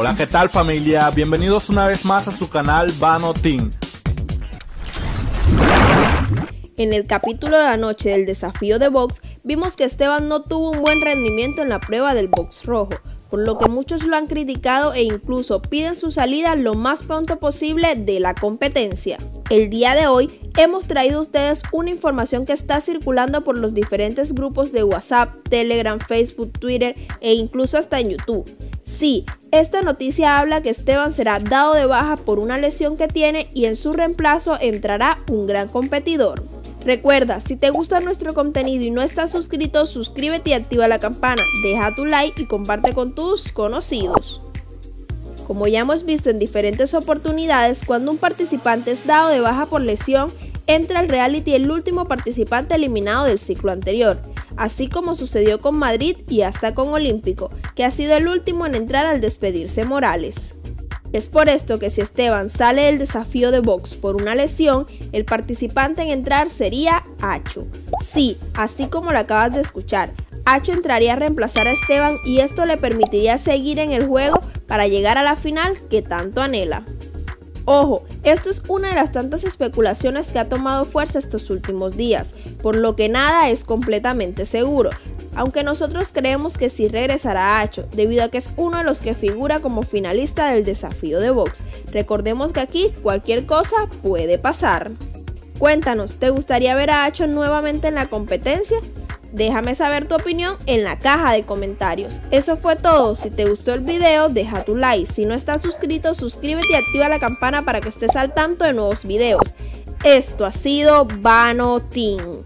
Hola, ¿qué tal familia? Bienvenidos una vez más a su canal Vano Team. En el capítulo de la noche del desafío de box, vimos que Esteban no tuvo un buen rendimiento en la prueba del box rojo, por lo que muchos lo han criticado e incluso piden su salida lo más pronto posible de la competencia. El día de hoy hemos traído a ustedes una información que está circulando por los diferentes grupos de WhatsApp, Telegram, Facebook, Twitter e incluso hasta en YouTube. Sí, esta noticia habla que Esteban será dado de baja por una lesión que tiene y en su reemplazo entrará un gran competidor. Recuerda, si te gusta nuestro contenido y no estás suscrito, suscríbete y activa la campana, deja tu like y comparte con tus conocidos. Como ya hemos visto en diferentes oportunidades, cuando un participante es dado de baja por lesión, entra al reality el último participante eliminado del ciclo anterior, así como sucedió con Madrid y hasta con Olímpico, que ha sido el último en entrar al despedirse Morales. Es por esto que si Esteban sale del desafío de box por una lesión, el participante en entrar sería Acho. Sí, así como lo acabas de escuchar, Acho entraría a reemplazar a Esteban y esto le permitiría seguir en el juego para llegar a la final que tanto anhela. Ojo, esto es una de las tantas especulaciones que ha tomado fuerza estos últimos días, por lo que nada es completamente seguro, aunque nosotros creemos que sí regresará Acho, debido a que es uno de los que figura como finalista del desafío de box. Recordemos que aquí cualquier cosa puede pasar. Cuéntanos, ¿te gustaría ver a Acho nuevamente en la competencia? Déjame saber tu opinión en la caja de comentarios. Eso fue todo. Si te gustó el video, deja tu like. Si no estás suscrito, suscríbete y activa la campana para que estés al tanto de nuevos videos. Esto ha sido Vano Team.